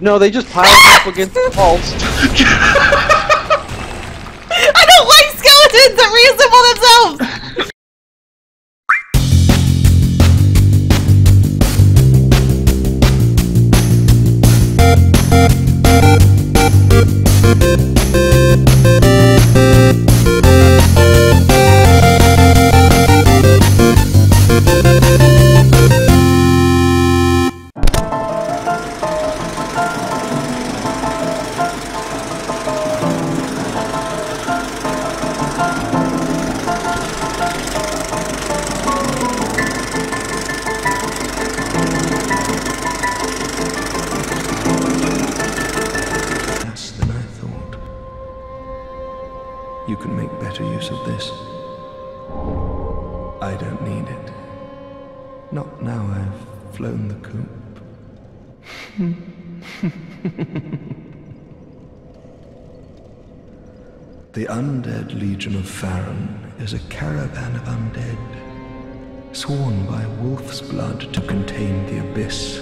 No, they just pile up against the walls. I don't like skeletons that reassemble themselves! Undead Legion of Farron is a caravan of undead, sworn by wolf's blood to contain the abyss.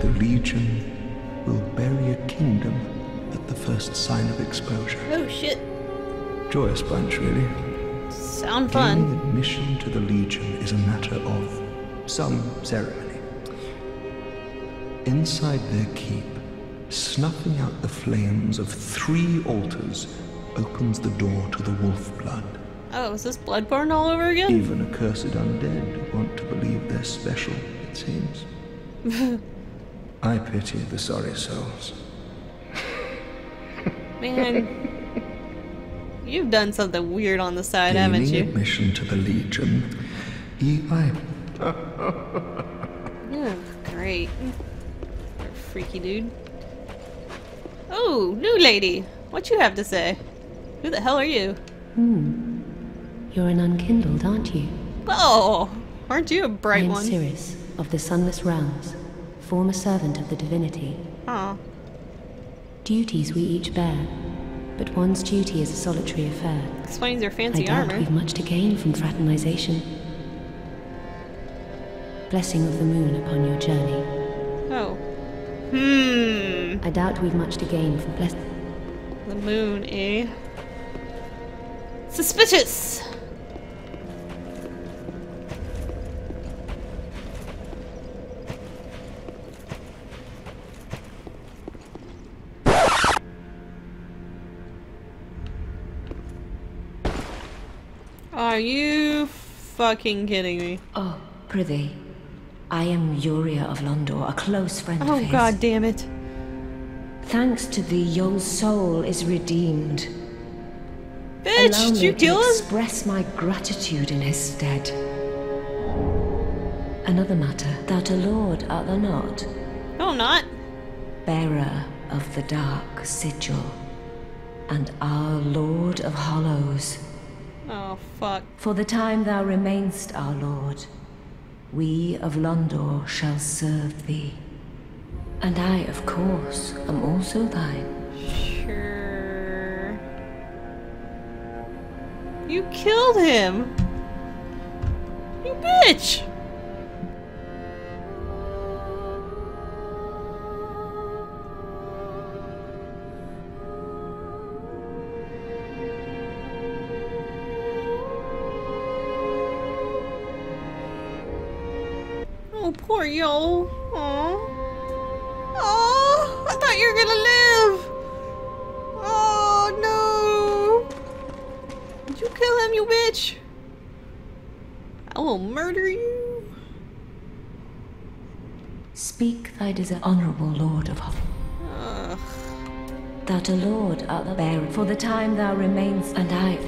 The Legion will bury a kingdom at the first sign of exposure. Oh shit. Joyous bunch, really. Sound fun. Gaining admission to the Legion is a matter of some ceremony. Inside their keep, snuffing out the flames of three altars opens the door to the wolf blood. Oh, is this Bloodborne all over again? Even accursed undead want to believe they're special, it seems. I pity the sorry souls. Man. You've done something weird on the side, haven't Gaining you? admission to the Legion, EI Yeah, great. Freaky dude. Oh, new lady. What you have to say? Who the hell are you? Hmm. You're an unkindled, aren't you? Oh, aren't you a bright I am one? Sirris, of the Sunless Realms, former servant of the divinity. Huh. Duties we each bear, but one's duty is a solitary affair. Explains your fancy I doubt armor. we've much to gain from fraternization. Blessing of the moon upon your journey. Oh. Hmm. I doubt we've much to gain from bless. The moon, eh? Suspicious! Are you fucking kidding me? Oh, prithee. I am Yuria of Londor, a close friend of Oh his. god damn it. Thanks to thee, your soul is redeemed. Bitch, Allow did you to kill him? express my gratitude in his stead. Another matter. Thou a lord, art thou not? No, I'm not. Bearer of the dark sigil, and our Lord of Hollows. Oh, fuck. For the time thou remainst our Lord, we of Londor shall serve thee. And I, of course, am also thine. You killed him! You bitch! Oh, poor yo. Aw. Oh, I thought you were gonna live. Kill him, you bitch? I will murder you. Speak thy desert, honorable Lord of. Ugh. Thou a lord art the bearer, for the time thou remainst, and I.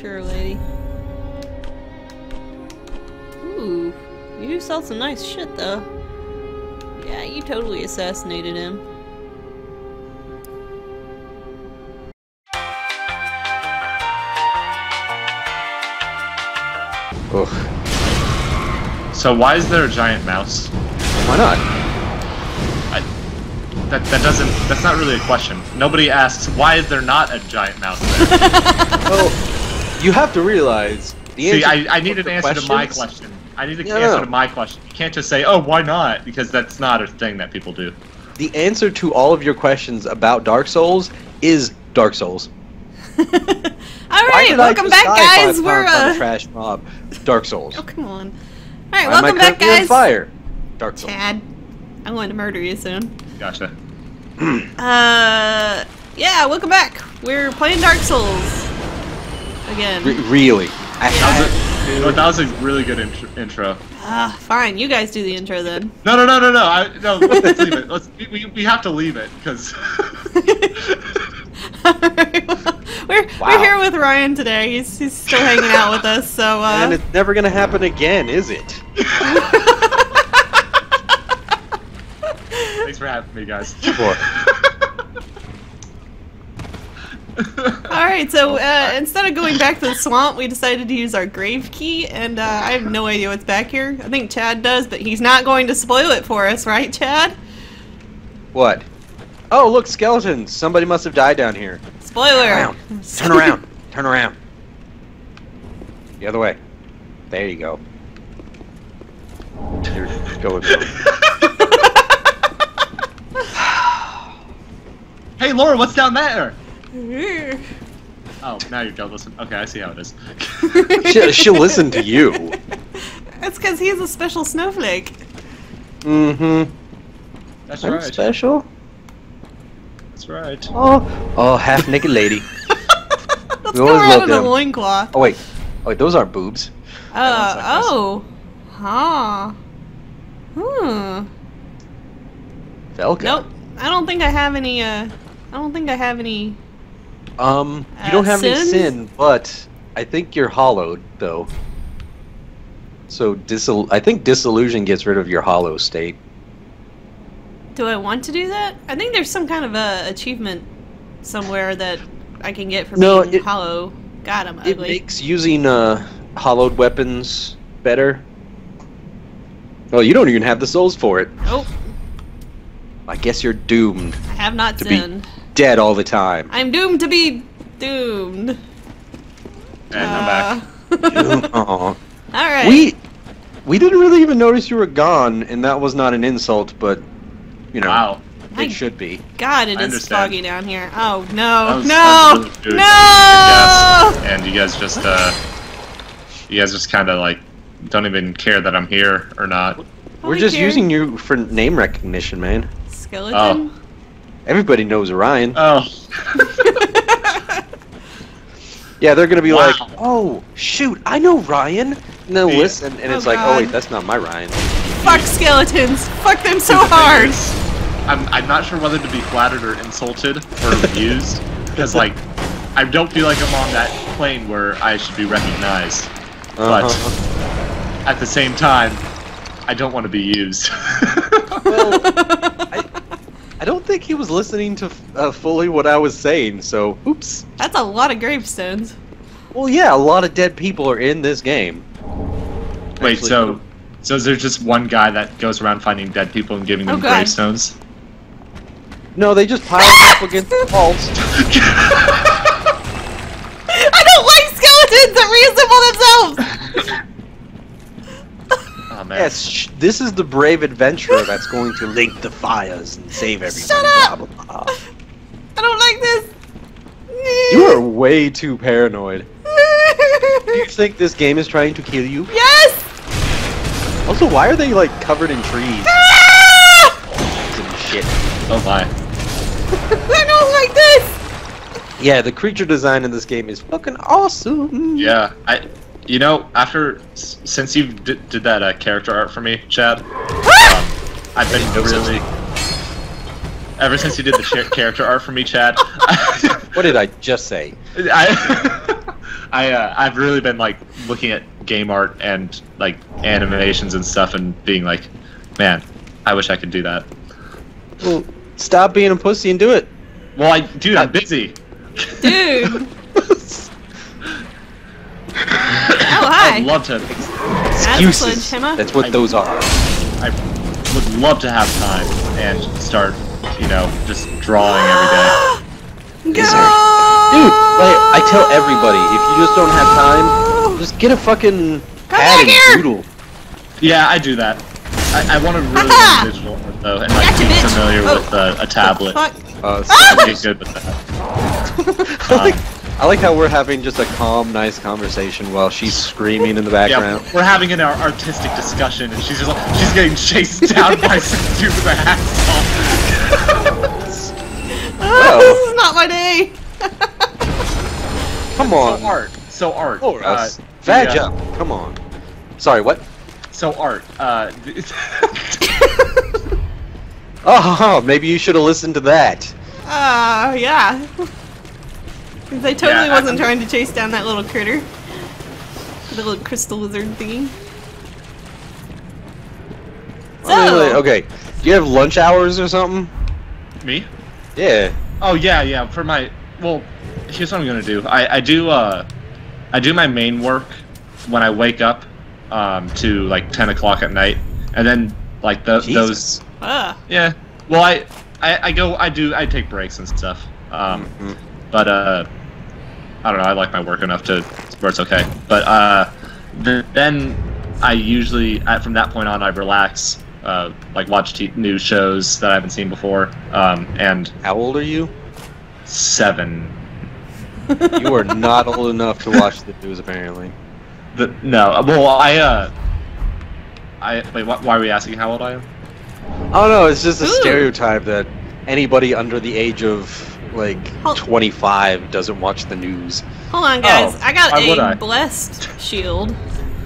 Sure, lady. Ooh, you sell some nice shit though. Yeah, you totally assassinated him. Ugh. So why is there a giant mouse? Why not? I, that that doesn't. That's not really a question. Nobody asks why is there not a giant mouse there. Well, you have to realize the See, answer I, I need to an answer to my question. I need an No, answer no. to my question. You can't just say, "Oh, why not?" Because that's not a thing that people do. the answer to all of your questions about Dark Souls is Dark Souls. All Why right, did I welcome just back, die guys. five We're a uh. trash mob. Dark Souls. Oh come on. All right, Why am I welcome back, currently on guys. fire. Dark Souls. Chad, I'm going to murder you soon. Gotcha. Uh, yeah, welcome back. We're playing Dark Souls again. Re- really? I, That was, a, that was a really good intro. intro. Ah, fine. You guys do the intro then. No, no, no, no, no. I, no, let's leave it. Let's, we, we, we have to leave it because. Alright, well, we're Wow. we're here with Ryan today. He's he's still hanging out with us. So and uh, it's never gonna happen again, is it? Thanks for having me, guys. Sure. all right. So uh, instead of going back to the swamp, we decided to use our grave key, and uh, I have no idea what's back here. I think Chad does, but he's not going to spoil it for us, right, Chad? What? Oh, look, skeletons. Somebody must have died down here. Spoiler. Turn Around. Turn around. Turn around. The other way. There you go. You're going wrong. hey, Laura, what's down there? Oh, now you don't listen. Okay, I see how it is. She'll, she'll listen to you. That's because he's a special snowflake. Mm-hmm. That's I'm right. special. That's right. Oh, oh, half naked lady. Let's We go around love in the them. loincloth. Oh wait, oh wait, those aren't boobs. Uh, looks like this. oh. Huh. Hmm. Velka. Nope. I don't think I have any, uh, I don't think I have any. Um, you Uh, don't have any sin, but I think you're hollowed though. So disil- I think disillusion gets rid of your hollow state. Do I want to do that? I think there's some kind of a achievement somewhere that I can get for No, being it- hollow. God, I'm It ugly. makes using uh, hollowed weapons better. Well, you don't even have the souls for it. Oh, I guess you're doomed. I have not To be- Dead all the time. I'm doomed to be doomed. And I'm back. Doomed. All right. We we didn't really even notice you were gone, and that was not an insult, but you know, Wow. it I- should be. God, it I is understand. foggy down here. Oh no, was- no, that was really good. no! And you guys just, uh, you guys just kind of like don't even care that I'm here or not. We're we just care. using you for name recognition, man. Skeleton. Oh. Everybody knows Orion. Oh. yeah, they're gonna be Wow. like, "Oh, shoot, I know Ryan." No, Yeah. listen, and Oh, it's like, "Oh wait, that's not my Ryan." Fuck skeletons. Fuck them so hard. Is, I'm, I'm not sure whether to be flattered or insulted or abused because like I don't feel like I'm on that plane where I should be recognized, but Uh-huh. at the same time, I don't want to be used. Well, I, I don't think he was listening to uh, fully what I was saying. So, oops. That's a lot of gravestones. Well, yeah, a lot of dead people are in this game. Wait, Actually, so so is there just one guy that goes around finding dead people and giving them Oh, gravestones? No, they just pile up against the walls. I don't like skeletons that reassemble themselves. Oh man. Yes, sh- this is the brave adventurer that's going to link the fires and save everyone. Shut up! blah, blah, blah. I don't like this. You are way too paranoid. Do you think this game is trying to kill you? yes. Also, why are they like covered in trees Ah! and shit? Oh my. I don't like this. Yeah, the creature design in this game is fucking awesome. Yeah, I. You know, after since you did, did that uh, character art for me, Chad, um, I've been really. Ever since you did the character art for me, Chad, What did I just say? I, I, uh, I've really been like looking at game art and like animations and stuff, and being like, man, I wish I could do that. Well, stop being a pussy and do it. Well, I, dude, I'm busy. Dude. Oh hi. I'd love to. Excuses. sledgehammer. That's what I- those are. I would love to have time and start, you know, just drawing every day. Go. Dude, like, I tell everybody, if you just don't have time, just get a fucking Come pad back here! and doodle. Yeah, I do that. I, I want to really Ha-ha! learn digital though, and like Gotcha, be bitch. familiar Oh. with uh, a tablet. Fuck. Uh, I'm so- getting good with that. I, like, I like how we're having just a calm, nice conversation while she's screaming in the Yeah, background. we're having an artistic discussion, and she's just like, she's getting chased down by some dude with a hacksaw. Ah, this is not my day. Come on. So art, so art. Oh, uh, Russ. Vag the, uh, up. Come on. Sorry, what? So art. Uh, Oh, maybe you should have listened to that. Uh, yeah. 'Cause I totally Yeah, wasn't trying to chase down that little critter. The little crystal lizard thingy. So, Wait, wait, okay. Do you have lunch hours or something? me? Yeah. Oh yeah, yeah. For my well, here's what I'm gonna do. I I do uh, I do my main work when I wake up, um, to like 10 o'clock at night, and then like the, those Jesus. uh, Yeah. Well, I, I I go I do I take breaks and stuff. Um, Mhm. but uh, I don't know. I like my work enough to where it's okay. But uh, th- then I usually at, from that point on I relax. Uh, like watch t- news shows that I haven't seen before. Um, and How old are you? seven. You are not old enough to watch the news, apparently. The, no. Well, I uh, I wait. Wh- why are we asking how old I am? Oh no, it's just a Ooh. stereotype that anybody under the age of like Hold- 25 doesn't watch the news. hold on, guys. Oh, I got why would a I? blessed shield.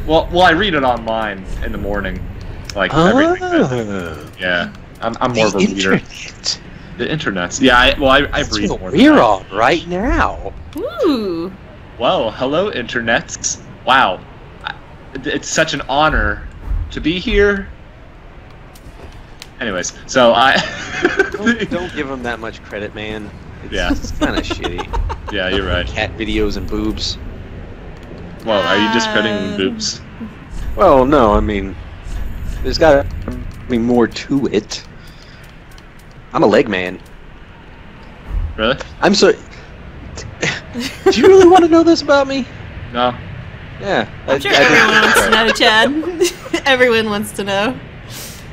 Well, well, I read it online in the morning, like everything. Ah, Yeah, I'm, I'm more of a the reader. internet. The internet's. Yeah, I, well, I, I read what more. we're on right now. Ooh. Well, hello, internets. Wow, it's such an honor to be here. Anyways, so I. Don't, don't give him that much credit, man. It's, Yeah. it's kind of shitty. yeah, you're right. Cat videos and boobs. Well, are you discrediting Um, boobs? Well, no, I mean, there's got to be more to it. I'm a leg man. Really? I'm so. Do you really want to know this about me? No. Yeah. I'm sure everyone wants to know, Chad. everyone wants to know.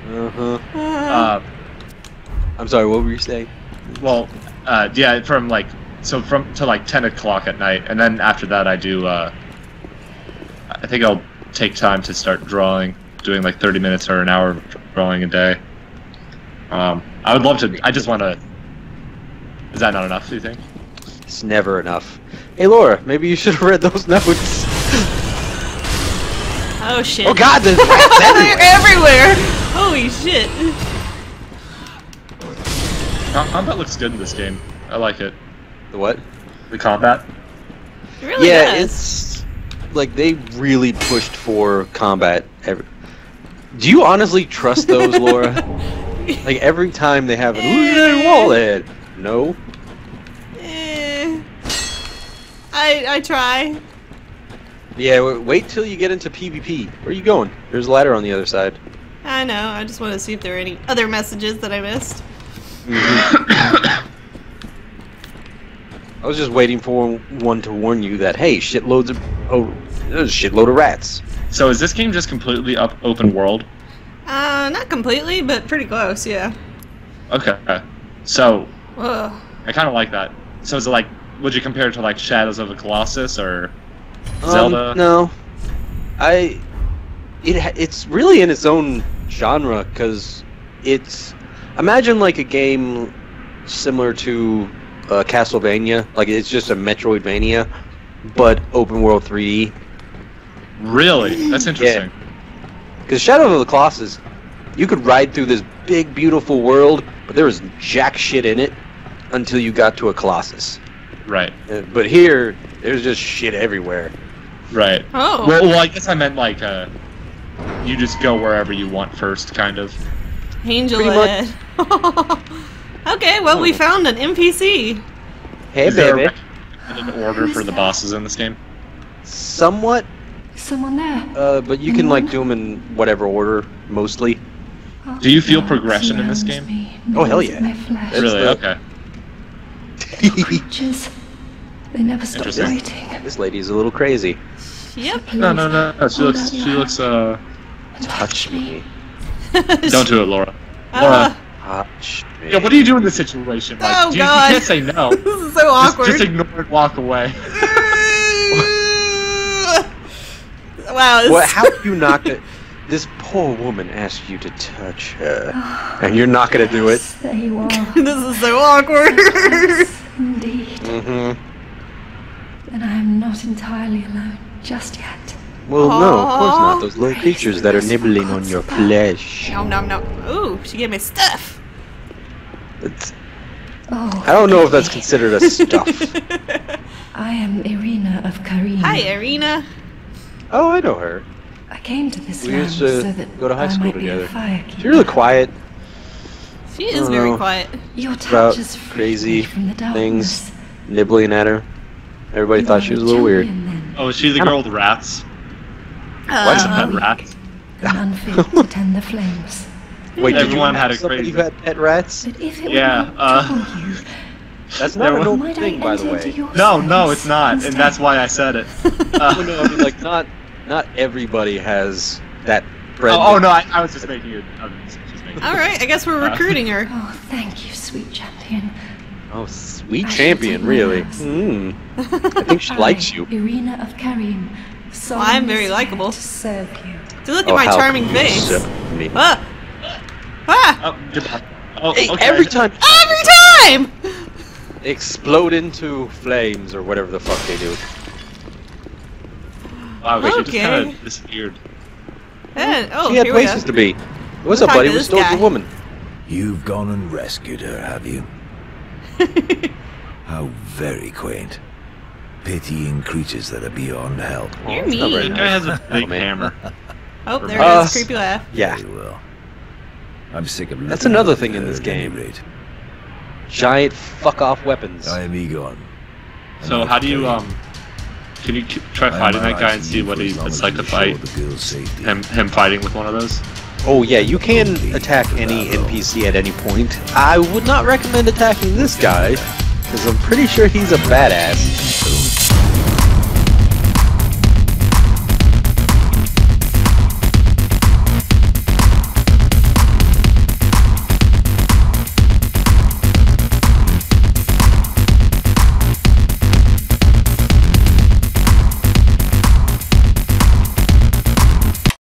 Uh huh. Uh, Uh, I'm sorry. What were you saying? well, uh, yeah, from like so from to like ten o'clock at night, and then after that, I do. Uh, I think I'll take time to start drawing, doing like thirty minutes or an hour of drawing a day. Um, I would love to. I just want to. Is that not enough? Do you think? It's never enough. Hey, Laura, maybe you should have read those notes. Oh shit. Oh God, there's rats They're everywhere. everywhere. Holy shit. Com- Combat looks good in this game. I like it. The what? The combat. It really yeah, does. it's like they really pushed for combat. Every... Do you honestly trust those, Laura? like every time they have an illusionary wall head. No. Eh. I I try. Yeah, wait till you get into PvP. Where are you going? There's a ladder on the other side. I know. I just want to see if there are any other messages that I missed. I was just waiting for one to warn you that hey, shitloads of oh, there's a shitload of rats. So is this game just completely up open world? Uh, not completely, but pretty close. Yeah. Okay. So Ugh. I kind of like that. So is it like? Would you compare it to like Shadows of the Colossus or Um, Zelda? no, I. It it's really in its own genre because it's imagine like a game similar to uh, Castlevania, like it's just a Metroidvania, but open world 3D. Really? That's interesting. Because Shadow of the Colossus, you could ride through this big, beautiful world, but there was jack shit in it until you got to a Colossus. Right. Uh, But here, there's just shit everywhere. Right. Oh. Well, well, I guess I meant like uh, you just go wherever you want first, kind of. Angel pretty much- head. okay. Well, we found an NPC. Hey, Is there baby. a recommended order for the bosses in this game? Somewhat, someone there? uh, but you can like do them in whatever order, mostly. Do you feel progression in this game? Oh, hell yeah. That's really? the- Okay. Creatures. They never stop Interesting. waiting. this lady's a little crazy. Yep. No, no, no. no. She looks. She looks. Uh. Touch me. Don't do it, Laura. Uh, Laura. Hot shit. Yeah, what do you do in this situation? Like, Oh, do you, you can't say no. this is so awkward. just ignore it, walk away. wow. This What? How do you not get? This poor woman asked you to touch her, and you're not gonna do it. Yes, There you are. this is so awkward. Indeed. Mm-hmm. And I am not entirely alone just yet. Well, no, of course not. Those little creatures that are nibbling on your flesh. nom nom nom. Ooh, she gave me stuff. It's, Oh, I don't know if that's considered a stuff. I am Irina of Carim. Hi, Irina. Oh, I know her. I came to this We land used to so that go to high I school might together. She's really quiet. She is very know. quiet. Your touch about has freed crazy from the things. Nibbling at her. Everybody thought she was a little weird. Oh, is she the girl with rats? What's She's a Um, pet rat. and unfit to tend the flames. Wait, did Everyone you had have a crazy- who had pet rats? But if it Yeah, will uh, you, That's not an Everyone- old thing, by the way. No, no, it's not, and that's why I said it. Oh, Uh, no, I mean, like, not not everybody has that friend. oh, oh, no, I, I was just making it. I was just making All right, I guess we're Uh. recruiting her. Oh, thank you, sweet champion. Oh, sweet I champion, really. rats. Hmm. I think she likes you. Irina of Carim. Well, I'm very likable. swear To serve you. So look Oh, at my charming face. accept me? Ah! Ah! Oh, goodbye. Oh, Hey, okay. every time Every time! explode into flames or whatever the fuck they do. Wow, she just kind of disappeared. And, oh, she had places to be. What's up, buddy? to We this stole the woman. You've gone and rescued her, have you? How very quaint. Pitying creatures that are beyond help. You're that's not very mean. The guy has a big Oh, man. hammer. Oh, there Uh, it is. Creepy laugh. Yeah, Very well. I'm sick of That's another thing in this game. rate. giant fuck off weapons. I am Eygon. So how do you um? Can you try fighting that guy and see what for he, as long it's like to fight ensure the girl's safety. him him fighting with one of those? Oh yeah, you can attack any NPC at any point. I would not recommend attacking this guy because I'm pretty sure he's a badass.